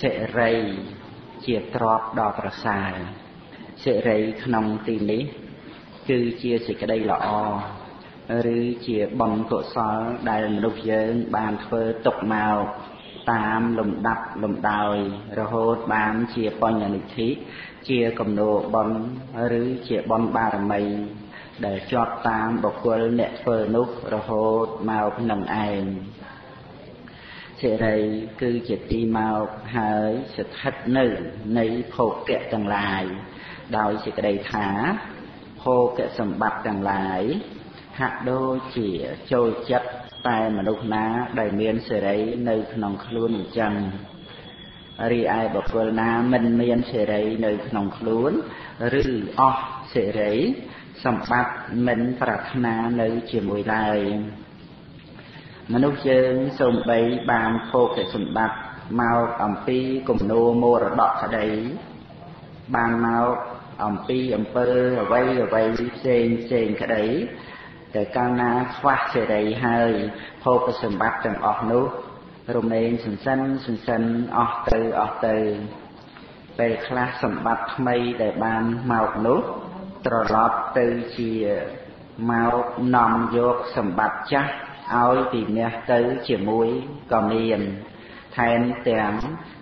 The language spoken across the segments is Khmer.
សិរីជាទ្របដ៏ប្រសើរសិរីក្នុងទីនេះ គឺជាសេចក្តីល្អឬជាបុណ្យកុសលដែលមនុស្សយើងបានធ្វើទុកមកតាមលំដាប់លំដោយរហូតបានជាបញ្ញនិធិជាកំណោបុណ្យឬជាបុណ្យបារមី ដែលជាប់តាមបុគ្គលអ្នកធ្វើនោះរហូតមកនឹងឯង សិរីគឺជាទីមកហើយស្ថិតនៅនៃភោគៈទាំងឡាយដោយសេចក្តីថាភោគៈសម្បត្តិទាំងឡាយហាក់ដូចជាចូលចិត្តតែមនុស្សណាដែលមានសេរីនៅក្នុងខ្លួនអញ្ចឹងរីឯបុគ្គលណាមិនមានសេរីនៅក្នុងខ្លួនឬអស់សេរីសម្បត្តិមិនប្រាថ្នានៅជាមួយឡើយ មនុស្សយើងសូម្បីបានភោគសម្បត្តិមកអំពីគំនូមរតកក្តីបានមកអំពីអំពើអ្វីអ្វីផ្សេងផ្សេងក្តីតែកាលណាខ្វះសេរីហើយភោគសម្បត្តិទាំងអស់នោះរមែងសន្សិនសន្សិនអស់ទៅអស់ទៅពេលខ្លះសម្បត្តិថ្មីដែលបានមកនោះត្រឡប់ទៅជាមកនាំយកសម្បត្តិចាស់ ឲ្យពីមាសទៅជាមួយក៏មានថែមទាំង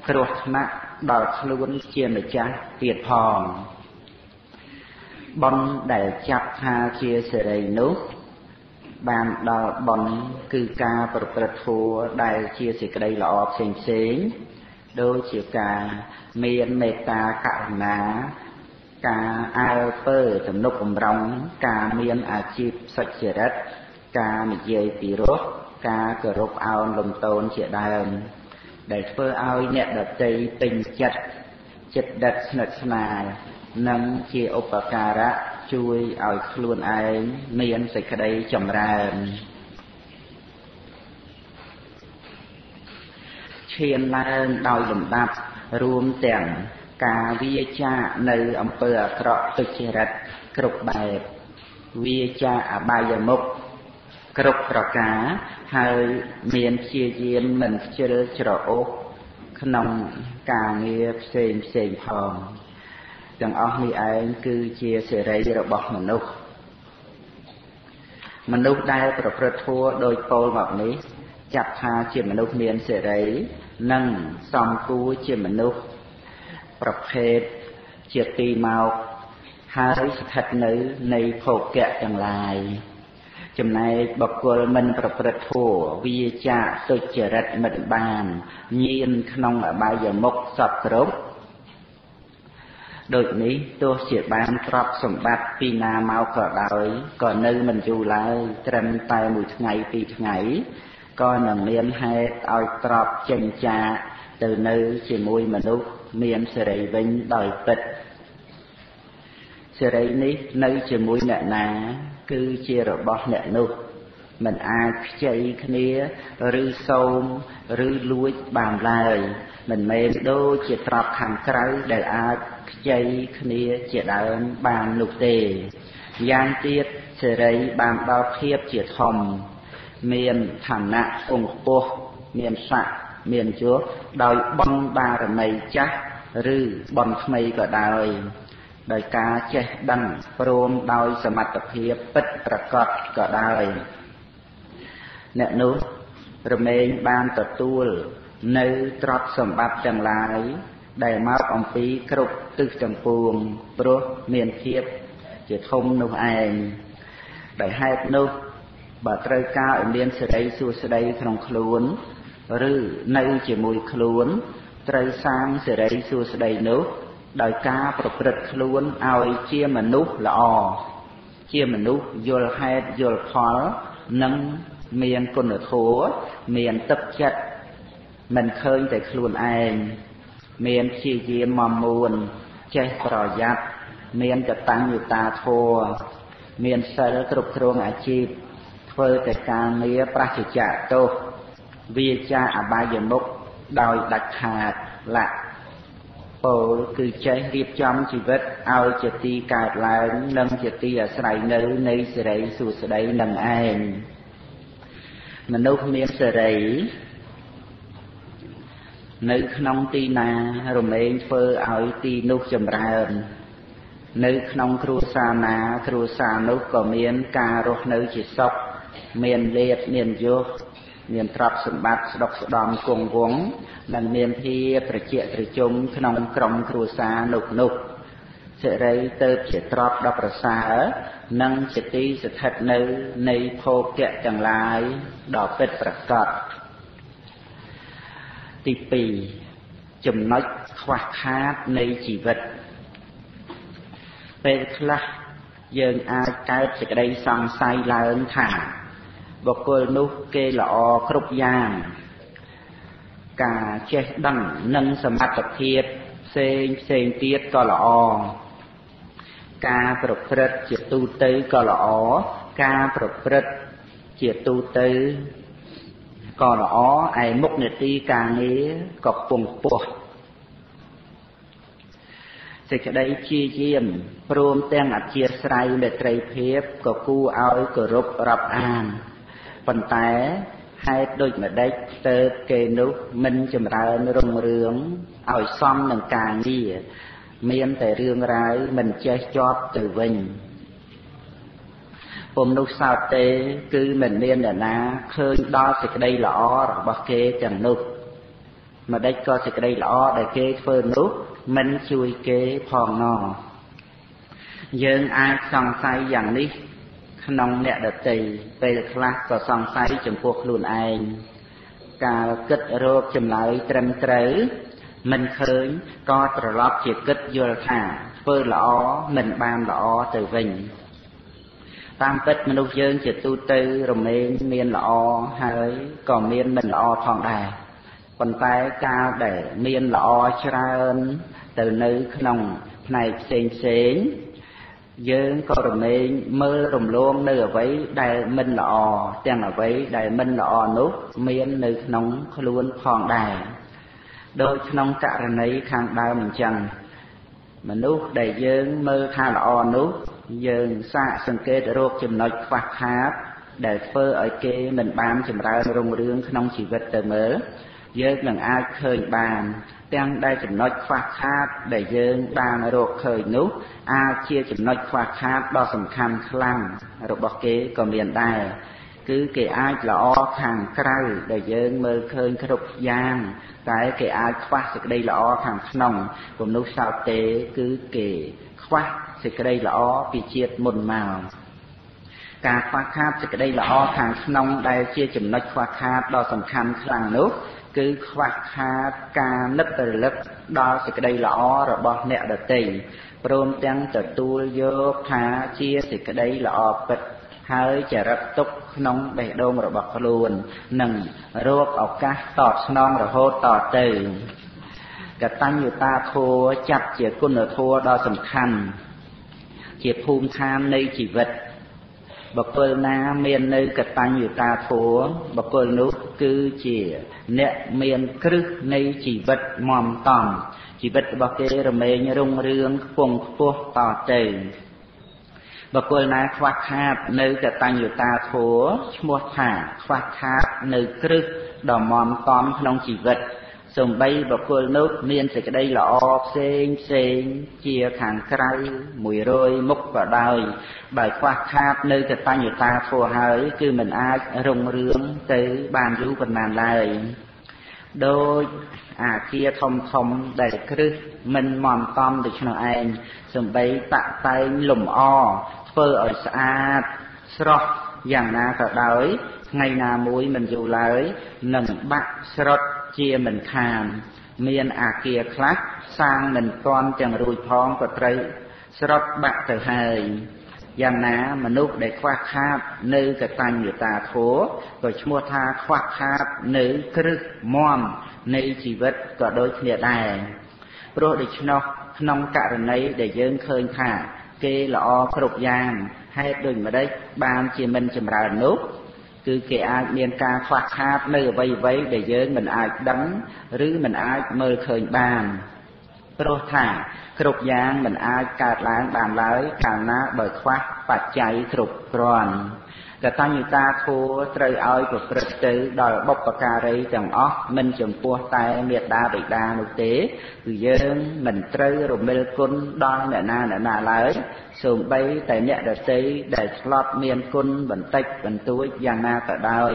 គ្រោះថ្នាក់ដល់ខ្លួនជាម្ចាស់ទៀតផងប៉ុនដែលចាប់ថាជាសេរីនោះបានដល់ប៉ុនគឺការប្រព្រឹត្តធัวដែលជាសេចក្តីល្អផ្សេងផ្សេងដូចជាការមានមេត្តាករុណាការអើពើទំនុកបំរុងការមានអាជីពសុចរិត ការនិយាយពីរោះការគោរពអោនលំទោនជាដើម ដែលធ្វើឲ្យអ្នកដតីពេញចិត្តចិត្តដិតស្និទ្ធស្នាលនិងជាឧបការៈជួយឲ្យខ្លួនឯងមានសេចក្តីចម្រើនឈានឡើងដោយលំដាប់រួមទាំងការវាចានៅអំពើអាក្រក់ទុច្ចរិតគ្រប់បែបវាចាអបាយមុខ គ្រប់ប្រការ ហើយមានព្យាយាមមិនខ្ជិលច្រអូសក្នុងការងារផ្សេងផ្សេងផងទាំងអស់នេះឯងគឺជាសេរីរបស់មនុស្សមនុស្សដែលប្រព្រឹត្តធម៌ដោយពោលមកនេះ ចាត់ថាជាមនុស្សមានសេរី និងសំគួរជាមនុស្សប្រភេទជាទីមកហើយស្ថិតនៅនៃភោគៈទាំងឡាយ ចំណែកបុគ្គលមិនប្រព្រឹត្តធម៌វាចាទុច្ចរិតមិនបានញៀនក្នុងអបាយមុខសពគ្រប់ដូចនេះទោះជាបានទ្រព្យសម្បត្តិពីណាមកក៏ដោយក៏នៅមិនយូរឡើយត្រឹមតែមួយថ្ងៃពីរថ្ងៃក៏នឹងមានហេតុឲ្យទ្រព្យចេញចាកទៅនៅជាមួយមនុស្សមានសេរីវិញដោយពិតសេរីនេះនៅជាមួយអ្នកណា គឺជារបស់អ្នកនោះមិនអាចខ្ចីគ្នាឬសូមឬលួចបានឡើយមិនមែនដូចជាទ្រព្យខាងក្រៅដែលអាចខ្ចីគ្នាជាដើមបាននោះទេយ៉ាងទៀតសេរីបានដល់ភាពជាធំមានឋានៈអង្គខ្ពស់មានស័ក្តិមានជួរដោយបុណ្យបារមីចាស់ឬបុណ្យថ្មីក៏ដោយ ដោយការចេះដឹងព្រមដោយសមត្ថភាពពិតប្រកបក៏ដោយអ្នកនោះរមែងបានទទួលនៅទ្រព្យសម្បត្តិទាំងឡាយដែលមកអំពីគ្រប់ទិសទាំងពួងព្រោះមានភាពជាធំនោះឯងដោយហេតុនោះបើត្រូវការឲ្យមានសេរីសួស្តីក្នុងខ្លួន ឬនៅជាមួយខ្លួន ត្រូវសាងសេរីសួស្តីនោះ ដោយការប្រព្រឹត្តខ្លួនឲ្យជាមនុស្សល្អជាមនុស្សយល់ហេតុយល់ផលនិងមានគុណធម៌មានទឹកចិត្តមិនឃើញតែខ្លួនឯងមានព្យាយាមមមួនចេះប្រយ័ត្នមានកតញ្ញុតាធម៌មានសិលគ្រប់គ្រងអាជីពធ្វើតែការងារប្រសិជ្ជៈទោសវាចាអបាយមុខដោយដាច់ខាតលក្ខ ពោលគឺចេះរៀបចំជីវិតឲ្យជាទីកើតឡើងនិងជាទីអាស្រ័យនៅនៃសេរីសួស្តីនឹងឯងមនុស្សមានសេរីនៅក្នុងទីណារមែងធ្វើឲ្យទីនោះចម្រើននៅក្នុងគ្រួសារណាគ្រួសារនោះក៏មានការរស់នៅជាសុខមានលៀបមានយុះ មានទ្រព្យសម្បត្តិស្ដុកស្ដំគង់វង្សនិងមានភាពត្រជាក់ត្រជុំក្នុងក្រុមគ្រួសារនោះនោះសិរីទៅជាទ្រព្យដ៏ប្រសើរនិងជាទីស្ថិតនៅនៃភោគៈទាំងឡាយដ៏ពិតប្រាកដទី2ចំណុចខ្វះខាតនៃជីវិត ពេលខ្លះយើងអាចកើតសេចក្តីសង្ស័យឡើងថា បុគ្គលនោះគេល្អគ្រប់យ៉ាងការចេះដឹងនិងសមត្ថភាពផ្សេងផ្សេងទៀតក៏ល្អការប្រព្រឹត្តជាទូទៅក៏ល្អការប្រព្រឹត្តជាទូទៅក៏ល្អឯមុខនេតិការងារក៏ពងពោះសេចក្តីជាយាមព្រមទាំងអធិស្ស្រ័យមេត្រីភាពក៏គួរឲ្យគោរពរាប់អាន ប៉ុន្តែហេតុដូចម្ដេចទៅគេនោះមិនចម្រើនរុងរឿងឲ្យសមនឹងការងារមានតែរឿងរ៉ាវមិនចេះជាប់ទៅវិញពុំនោះសោតទេ គឺមិនមានអ្នកណាឃើញដល់សេចក្តីល្អរបស់គេទាំងនោះម្ដេចក៏សេចក្តីល្អដែលគេធ្វើនោះមិនជួយគេផងណោយើងអាចសង្ស័យយ៉ាងនេះ ក្នុងអ្នកដតីពេលខ្លះក៏សង្ស័យចំពោះខ្លួនឯងកាលគិតរកចម្លើយត្រឹមត្រូវមិនឃើញក៏ត្រឡប់ជាគិតយល់ថាធ្វើល្អមិនបានល្អទៅវិញតាមពិតមនុស្សយើងជាទូទៅរមែងមានល្អហើយក៏មានមិនល្អផងដែរប៉ុន្តែកាលដែលមានល្អច្រើនទៅនៅក្នុងផ្នែកផ្សេងផ្សេង យើងក៏រមែងមើលរំលងនៅអ្វីដែលមិនល្អទាំងអ្វីដែលមិនល្អនោះមាននៅក្នុងខ្លួនផងដែរដោយក្នុងករណីខាងដើមអញ្ចឹងមនុស្សដែលយើងមើលថាល្អនោះយើងសាកសង្កេតរោគចំណុចខ្វះខាតដែលធ្វើឲ្យគេមិនបានចម្រើនរុងរឿងក្នុងជីវិតទៅមើលយើងនឹងអាចឃើញបាន ទាំងដែលចំណុចខ្វះខាតដែលយើងបានរកឃើញនោះអាចជាចំណុចខ្វះខាតដ៏សំខាន់ខ្លាំងរបស់គេក៏មានដែរគឺគេអាចល្អខាងក្រៅដែលយើងមើលឃើញគ្រប់យ៉ាង តែគេអាចខ្វះសេចក្តីល្អខាងក្នុងពំនោះសោតទេគឺគេខ្វះសេចក្តីល្អពីជាតិមុនមក ការខ្វះខាតសេចក្តីល្អខាងក្នុងដែលជាចំណុចខ្វះខាតដ៏សំខាន់ខ្លាំងនោះគឺខ្វះខាតការនឹករលឹកដល់សេចក្តីល្អរបស់អ្នកដទៃព្រមទាំងទទួលយកថាជាសេចក្តីល្អពិតហើយចរិតទុកក្នុងបេះដូងរបស់ខ្លួននិងរកឱកាសតបស្នងរហូតតទៅកតញ្ញុតាធัวចាត់ជាគុណធัวដ៏សំខាន់ជាភូមិឋាននៃជីវិត បុគ្គលណាមាននៅកតញ្ញុតាធัวបុគ្គលនោះគឺជាអ្នកមានគ្រឹះនៃជីវិតមមតំជីវិតរបស់គេរមែងរុងរឿងខ្ពង់ខ្ពស់តទៅបុគ្គលណាខ្វះខាតនៅកតញ្ញុតាធัวឈ្មោះថាខ្វះខាតនៅគ្រឹះដ៏មមតំក្នុងជីវិត សំបីបុគ្គលនោះមានសេចក្តីល្អផ្សេងផ្សេងជាខាងក្រៅ100មុខក៏ដោយបើខ្វះខាតនៅកតញ្ញុតាធัวហើយ គឺមិនអាចរុងរឿងទៅបានយូរប៉ុន្មានឡើយដោយអាគារធំធំដែលគ្រឹះមិនមមតំដូច្នោះឯងសំបីតាក់តែងលំអធ្វើឲ្យស្អាតស្រស់យ៉ាងណាក៏ដោយថ្ងៃណាមួយមិនយូរឡើយនឹងបាក់ស្រុត ជាមិនខាន មានអាគារខ្លះសាងមិនទាន់ទាំងរួចផងក៏ត្រូវស្រុតបាក់ទៅហើយយ៉ាងណាមនុស្សដែលខ្វះខាតនៅកតញ្ញតាធម៌ក៏ឈ្មោះថាខ្វះខាតនៅគ្រឹះមមនៃជីវិតក៏ដូចគ្នាដែរព្រោះដូច្នោះក្នុងករណីដែលយើងឃើញថា គេល្អគ្រប់យ៉ាងហេតុដូចម្ដេចបានជាមិនចម្រើននោះ គឺគេអាចមានការខ្វះខាតនៅអ្វីអ្វីដែលយើងមិនអាចដឹងឬមិនអាចមើលឃើញបានព្រោះថាគ្រប់យ៉ាងមិនអាចកើតឡើងបានឡើយកាលណាបើខ្វះបច្ច័យគ្រប់គ្រាន់ កតញ្ញូតាធัวត្រូវឲ្យប្រព្រឹត្តទៅដល់បុព្វការីទាំងអស់មិនចំពោះតែមេត្តាបិតានោះទេគឺយើងមិនត្រូវរមិលគុណដល់អ្នកណាអ្នកណាឡើយសូម្បីតែអ្នកដទៃដែលឆ្លត់មានគុណបន្តិចបន្តួចយ៉ាងណាក៏ដោយ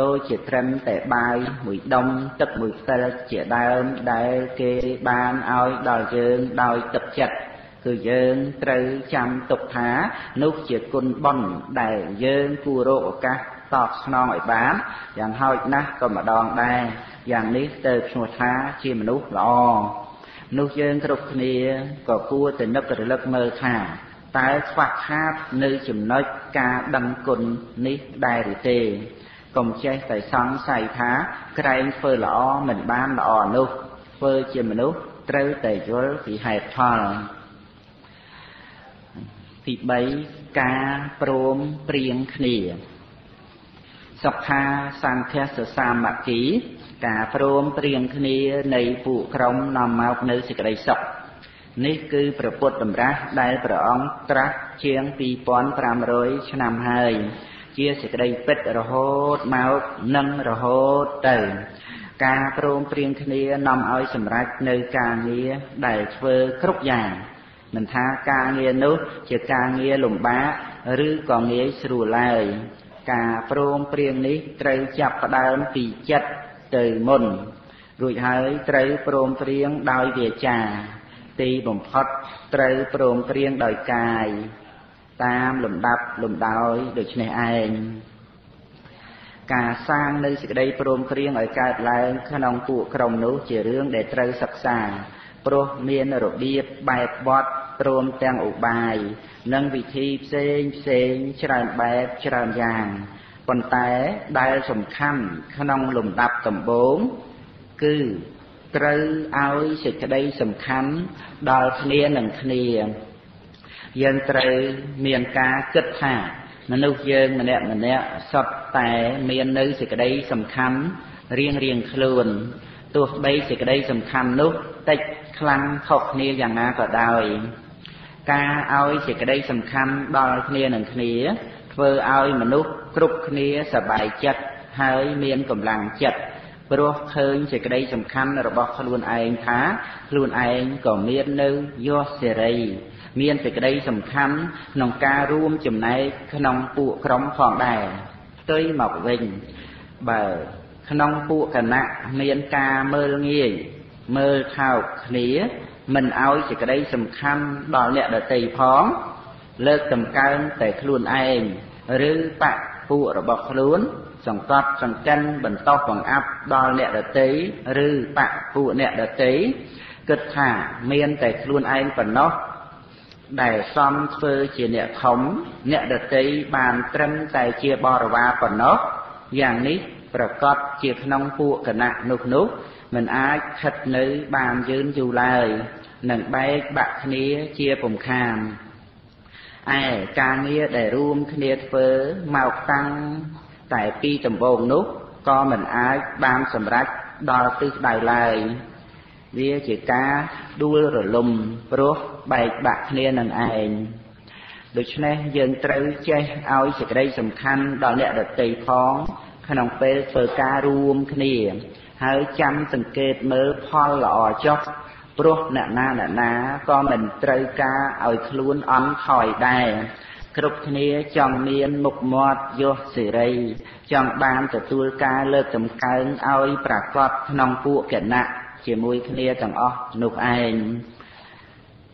ដូចជាត្រឹមតែបាយមួយដុំទឹកមួយផ្តិលជាដើមដែលគេបានឲ្យដល់យើងដោយទឹកចិត្ត គឺយើងត្រូវចាំទុកថានោះជាគុណបុណ្យដែលយើងគួររកឱកាសតបស្នងឲ្យបានយ៉ាងហោចណាស់ក៏ម្ដងដែរយ៉ាងនេះទៅឈ្មោះថាជាមនុស្សល្អមនុស្សយើងគ្រប់គ្នាក៏គួរតែនឹករលឹកមើលថាតើខ្វះខាតនៅចំណុចការដឹងគុណនេះដែរឬទេកុំចេះតែសង្ស័យថាក្រែងធ្វើល្អមិនបានល្អនោះធ្វើជាមនុស្សត្រូវតែយល់ពីហេតុផល ទី3ការព្រមព្រៀងគ្នាសុខាសង្ឃសសាមគ្គី ការព្រមព្រៀងគ្នានៃពួកក្រុមនាំមកនៅសេចក្តីសុខនេះគឺព្រះពុទ្ធតម្រាស់ដែលព្រះអង្គត្រាស់ជាង2500ឆ្នាំហើយ ជាសេចក្តីពិតរហូតមកនឹងរហូតទៅ ការព្រមព្រៀងគ្នានាំឲ្យសម្រេចនៅការងារដែលធ្វើគ្រប់យ៉ាង មិនថាការងារនោះជាការងារលំបាកឬក៏ងាយស្រួលឡើយការព្រមព្រៀងនេះត្រូវចាប់ផ្ដើមពីចិត្តទៅមុន រួចហើយត្រូវព្រមព្រៀងដោយវាចា ទីបំផុតត្រូវព្រមព្រៀងដោយកាយ តាមលំដាប់លំដោយដូចនេះឯងការសាងនៅសេចក្តីព្រមព្រៀងឲ្យកើតឡើងក្នុងពួកក្រុមនោះជារឿងដែលត្រូវសិក្សាព្រោះមានរបៀបបែបវត្ត ព្រមទាំងឧបាយនិងវិធីផ្សេងផ្សេងច្រើនបែបច្រើនយ៉ាងប៉ុន្តែដែលសំខាន់ក្នុងលំដាប់ដំបូងគឺត្រូវឲ្យសេចក្តីសំខាន់ដល់គ្នានឹងគ្នាយើងត្រូវមានការគិតថាមនុស្សយើងម្នាក់ម្នាក់សុទ្ធតែមាននៅសេចក្តីសំខាន់រៀងរៀងខ្លួនទោះបីសេចក្តីសំខាន់នោះតិចខ្លាំងខុសគ្នាយ៉ាងណាក៏ដោយ ការឲ្យសេចក្តីសំខាន់ដល់គ្នានឹងគ្នាធ្វើឲ្យមនុស្សគ្រប់គ្នាសប្បាយចិត្តហើយមានកម្លាំងចិត្តព្រោះឃើញសេចក្តីសំខាន់របស់ខ្លួនឯងថាខ្លួនឯងក៏មាននៅយសសេរី មានសេចក្តីសំខាន់ក្នុងការរួមចំណែកក្នុងពួកក្រុមផងដែរផ្ទុយមកវិញបើក្នុងពួកគណៈមានការមើលងាយមើលថោកគ្នា មិនឲ្យសេចក្តីសំខាន់ដល់អ្នកដតីផង លើកតម្កើងតែខ្លួនឯងឬបពពួករបស់ខ្លួន សង្កត់សង្កិនបន្តបង្អាប់ដល់អ្នកដតីឬបពពួកអ្នកដតីគិតថាមានតែខ្លួនឯងប៉ុណ្ណោះដែលសំធ្វើជាអ្នកធំអ្នកដតីបានត្រឹមតែជាបរិវារប៉ុណ្ណោះយ៉ាងនេះប្រកាសជាក្នុងពួកគណៈនោះនោះ មិនអាចស្ថិតនៅបានយឺនយូរឡើយនឹងបែកបាក់គ្នាជាពំខានឯការងារដែលរួមគ្នាធ្វើមកតាំងតែពីដំបូងនោះក៏មិនអាចបានសម្រេចដល់ទិសដៅឡើយវាជាការដួលរលំព្រោះបែកបាក់គ្នានឹងឯងដូច្នេះយើងត្រូវចេះឲ្យសេចក្តីសំខាន់ដល់អ្នកដទៃផងក្នុងពេលធ្វើការរួមគ្នា ហើយចាំសង្កេតមើលផលល្អចុះព្រោះអ្នកណាអ្នកណាក៏មិនត្រូវការឲ្យខ្លួនអន់ថយដែរគ្រប់គ្នាចង់មានមុខមាត់យសសេរី ចង់បានទទួលការលើកតម្កើងឲ្យប្រកបក្នុងពួកគណៈជាមួយគ្នាទាំងអស់នោះឯង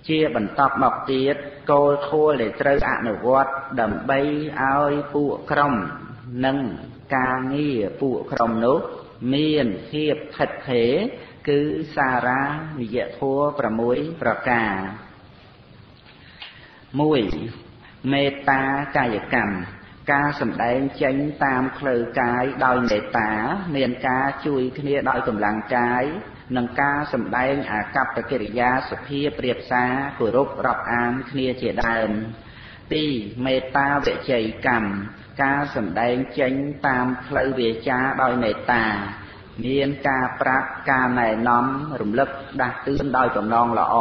ជាបន្តមកទៀតគោលធម៌ដែលត្រូវអនុវត្តដើម្បីឲ្យពួកក្រុមនិងការងារពួកក្រុមនោះ មានភាពថិតថេរគឺសារានិយធម៌6ប្រការ1មេត្តាកាយកម្មការសម្ដែងចេញតាមផ្លូវកាយដោយមេត្តា មានការជួយគ្នាដោយកម្លាំងកាយនិងការសម្ដែងអាកប្បកិរិយាសុភាប្រៀបសារគោរពរាប់អានគ្នាជាដើម 2មេត្តាវិជ័យកម្មការសម្ដែងចេញតាមផ្លូវវាចាដោយមេត្តាមានការប្រាប់ការណែនាំរំលឹកដាស់តឿនដោយបំណងល្អ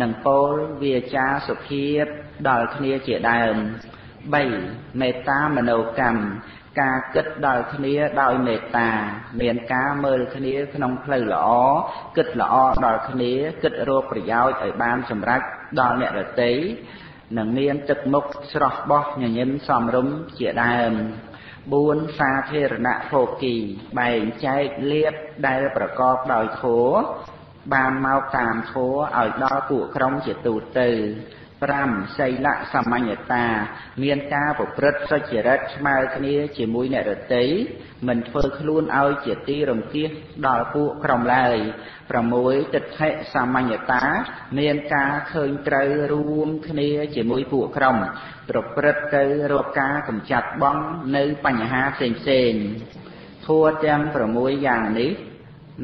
និងពោលវាចាសុភាពដល់គ្នាជាដើម3មេត្តាមនោកម្មការគិតដល់គ្នាដោយមេត្តាមានការមើលគ្នាក្នុងផ្លូវល្អគិតល្អដល់គ្នាគិតរកប្រយោជន៍ឲ្យបានសម្រេចដល់អ្នកដទៃ និងមានទឹកមុខស្រស់បោះញញឹមសមរម្យជាដើម4សាធារណភោគីបែងចែកលៀបដែលប្រកបដោយធម៌បានមកតាមធម៌ឲ្យដល់ពួកក្រុមជាទូទៅ 5សីលៈសមញ្ញតា មានការប្រព្រឹត្តសុចរិតស្មើគ្នាជាមួយអ្នករតីមិនធ្វើខ្លួនឲ្យជាទីរង្គៀសដល់ពួកក្រុមឡើយ6ទិដ្ឋិសមញ្ញតា មានការឃើញត្រូវរួមគ្នាជាមួយពួកក្រុម ប្រព្រឹត្តទៅរកការកម្ចាត់បងនៅបញ្ហាផ្សេងផ្សេងធัวទាំង6យ៉ាងនេះ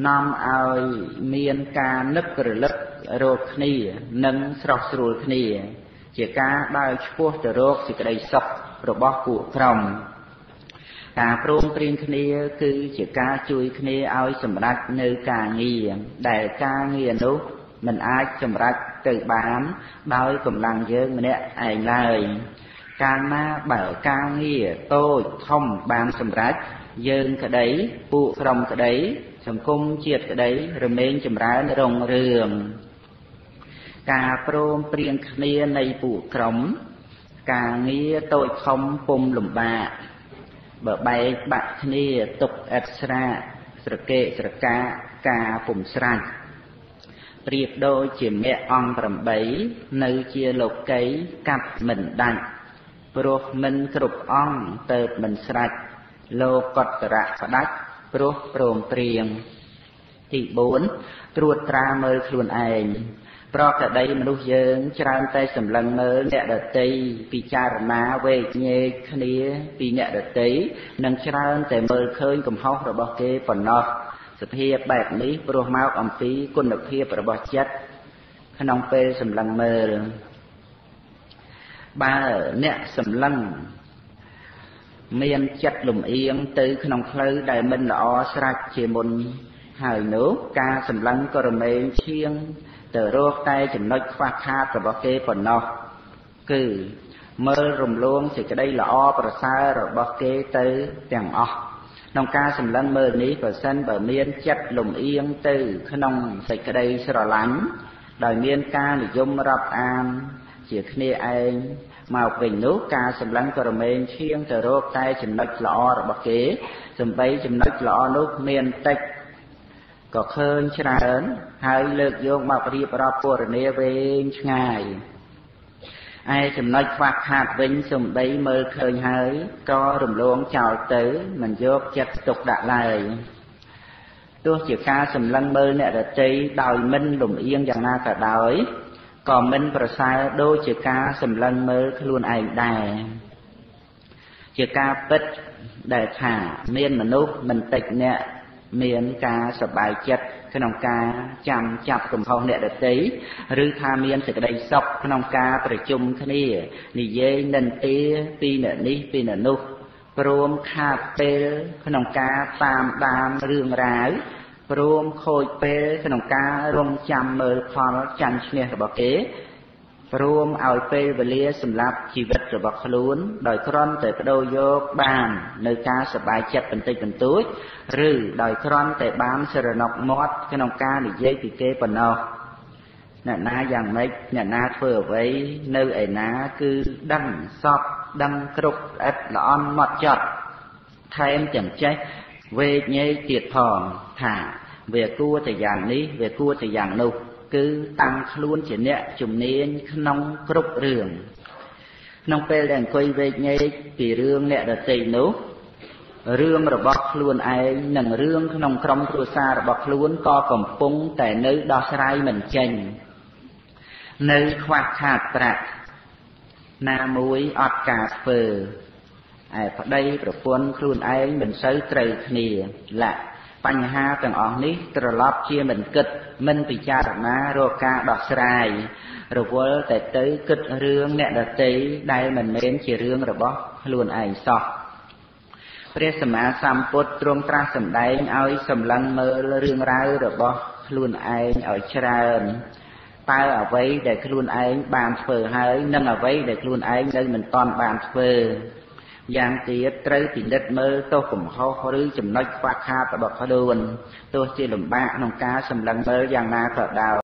នាំឲ្យមានការនឹករលឹក រកគ្នានិងស្រស់ស្រួលគ្នា ជាការដើរឆ្ពោះទៅរកសេចក្តីសុខរបស់ពួកក្រុមការព្រមព្រៀងគ្នាគឺជាការជួយគ្នាឲ្យសម្រេចនៅការងារដែលការងារនោះមិនអាចសម្រេចទៅបានដោយកម្លាំងយើងម្នាក់ឯងឡើយកាលណាបើការងារតូចធំបានសម្រេចយើងក្តីពួកក្រុមក្តីសង្គមជាតិក្តីរមែងចម្រើនរុងរឿង ការព្រមព្រៀងគ្នានៃពួកក្រុម ការងារតូចធំពុំលំបាកបើបែកបាក់គ្នាទុកឥតស្រាស្រកេស្រកាការពុំស្រាច់ប្រៀបដូចជាមគ្គអង្គ8នៅជាលោកីកាត់មិនដាច់ព្រោះមិនគ្រប់អង្គទៅមិនស្រាច់លោកតរៈផ្ដាច់ព្រោះព្រមព្រៀងទី4ត្រួតត្រាមើលខ្លួនឯង ប្រកដីមនុស្សយើងច្រើនតែសម្លឹងមើលអ្នកដតីពិចារណាវេកញែកគ្នាពីអ្នកដតីនិងច្រើនតែមើលឃើញកំហុសរបស់គេប៉ុណ្ណោះសភាពបែបនេះព្រោះមកអំពីគុណភាពរបស់ចិត្តក្នុងពេលសម្លឹងមើលបើអ្នកសម្លឹងមានចិត្តលំអៀងទៅក្នុងផ្លូវដែលមិនល្អស្រេចជាមុនហើយនោះការសម្លឹងក៏រមែងឈៀង ទៅរកតែចំណុចខ្វះខាតរបស់គេប៉ុណ្ណោះគឺមើលរំលងសេចក្តីល្អប្រសើររបស់គេទៅទាំងអស់ក្នុងការសម្លឹងមើលនេះប្រសិនបើមានចិត្តលំអៀងទៅក្នុងសេចក្តីស្រឡាញ់ដោយមានការនិយមរាប់អានជាគ្នាឯងមកវិញនោះការសម្លឹងក៏រមែងឈៀងទៅរកតែចំណុចល្អរបស់គេសំបីចំណុចល្អនោះមានតិច ក៏ឃើញច្រើន ហើយលើកយកមករៀបរាប់ពរនាវែងឆ្ងាយឯចំណុចខ្វះខាតវិញសំដីមើលឃើញហើយក៏រំលងចោលទៅ មិនយកចិត្តទុកដាក់ឡើយទោះជាការសម្លឹងមើលអ្នករតីដោយមិនលំអៀងយ៉ាងណាក៏ដោយក៏មិនប្រសើរដូចជាការសម្លឹងមើលខ្លួនឯងដែរជាការពិតដែលថាមានមនុស្សមិនតិចអ្នក មានការសប្បាយចិត្តក្នុងការចាំចាប់កំហុសអ្នកដទៃឬថាមានសេចក្តីសុខក្នុងការប្រជុំគ្នានិយាយនិន្ទាពីអ្នកនេះពីអ្នកនោះព្រមខាតពេលក្នុងការតាមដានរឿងរ៉ាវព្រមខូចពេលក្នុងការរងចាំមើលផលចាញ់ឈ្នះរបស់គេ ព្រមឲ្យពេលវេលាសម្រាប់ជីវិតរបស់ខ្លួន ដោយគ្រាន់តែបដូរយកបាននៅការសบายចិត្តបន្តិចបន្តួចឬដោយគ្រាន់តែបានសរណុកមាត់ក្នុងការនិយាយពីគេប៉ុណ្ណោះអ្នកណាយ៉ាងម៉េចអ្នកណាធ្វើអ្វីនៅឯណាគឺដឹងសពដឹងគ្រប់ល្អិតល្អន់ម៉ត់ចត់ថែមទាំងចេះវេកញែកទៀតផងថាវាគួរតែយ៉ាងនេះវាគួរតែយ៉ាងនោះ គឺតាំងខ្លួនជាអ្នកជំនាញក្នុងគ្រប់រឿងក្នុងពេលដែលអង្គុយវេកញែកពីរឿងអ្នកដទៃនោះរឿងរបស់ខ្លួនឯងនិងរឿងក្នុងក្រុមគ្រួសាររបស់ខ្លួនក៏កំពុងតែនៅដោះស្រាយមិនចេញនៅខ្វះខាតប្រាក់ណាមួយអត់ការធ្វើឯប្តីប្រពន្ធខ្លួនឯងមិនសូវត្រូវគ្នាលាក់ បញ្ហាទាំងអស់នេះត្រឡប់ជាមិនគិត មិនពិចារណារកការដោះស្រាយរវល់តែទៅគិតរឿងអ្នកដតីដែលមិនមែនជារឿងរបស់ខ្លួនឯងសោះព្រះសម្មាសម្ពុទ្ធទ្រង់ត្រាស់សម្ដែងឲ្យសម្លឹងមើលរឿងរ៉ាវរបស់ខ្លួនឯងឲ្យច្រើនតើអ្វីដែលខ្លួនឯងបានធ្វើហើយនិងអ្វីដែលខ្លួនឯងនៅមិនទាន់បានធ្វើ យ៉ាងទៀតត្រូវពិនិត្យមើលទោសកំហុសឬចំណុចខ្វះខាតរបស់ខ្លួនទោះជាលំបាកក្នុងការសម្លឹងមើលយ៉ាងណាក៏ដោយ